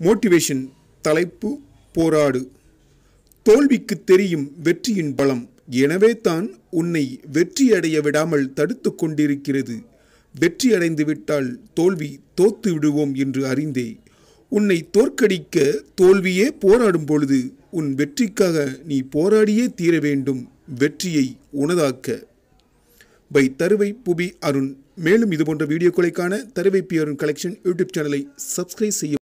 Motivation தலைப்பு போராடு. தோல்விக்கு தெரியும் வெற்றியின் பலம். எனவே தான் உன்னை வெற்றியடைய விடாமல் தடுத்து கொண்டிருக்கிறது. வெற்றியடைந்து விட்டால் தோல்வி தோத்து விடுவோம் என்று அறிந்தே. உன்னை தோற்கடிக்க தோல்வியே போராடும் பொழுது உன் வெற்றிக்காக நீ போராடியே தீர வேண்டும். வெற்றியை உனதாக்க. பை தருவை புபி அருண். மேலும் இதுபோன்ற வீடியோக்களை காண தருவை பி அருண் கலெக்ஷன் யூடியூப் சேனலை சப்ஸ்கிரைப் செய்ய